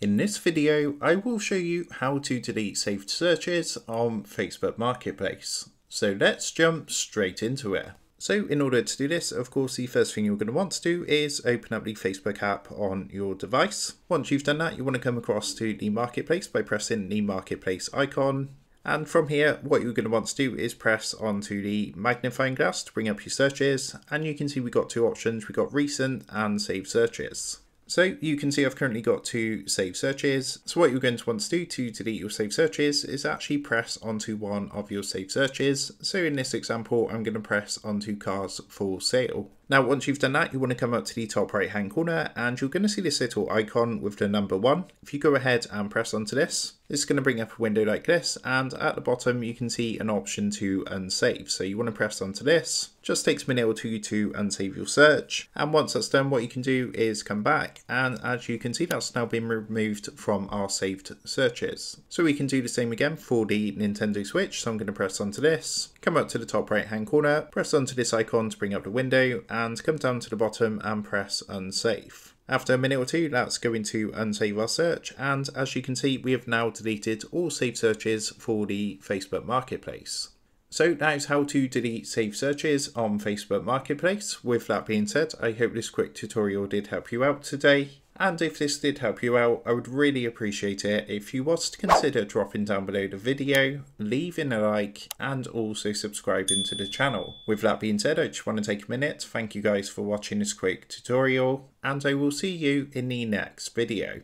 In this video, I will show you how to delete saved searches on Facebook Marketplace. So let's jump straight into it. So in order to do this, of course, the first thing you're going to want to do is open up the Facebook app on your device. Once you've done that, you want to come across to the Marketplace by pressing the Marketplace icon. And from here, what you're going to want to do is press onto the magnifying glass to bring up your searches. And you can see we've got two options. We've got recent and saved searches. So you can see I've currently got two saved searches. So what you're going to want to do to delete your saved searches is actually press onto one of your saved searches. So in this example, I'm going to press onto cars for sale. Now, once you've done that, you want to come up to the top right hand corner and you're going to see this little icon with the number one. If you go ahead and press onto this, it's going to bring up a window like this. And at the bottom, you can see an option to unsave. So you want to press onto this. Just takes a minute or two to unsave your search. And once that's done, what you can do is come back. And as you can see, that's now been removed from our saved searches. So we can do the same again for the Nintendo Switch. So I'm going to press onto this, come up to the top right hand corner, press onto this icon to bring up the window and come down to the bottom and press unsave. After a minute or two, that's going to unsave our search. And as you can see, we have now deleted all saved searches for the Facebook Marketplace. So that is how to delete saved searches on Facebook Marketplace. With that being said, I hope this quick tutorial did help you out today. And if this did help you out, I would really appreciate it if you was to consider dropping down below the video, leaving a like, and also subscribing to the channel. With that being said, I just want to take a minute thank you guys for watching this quick tutorial, and I will see you in the next video.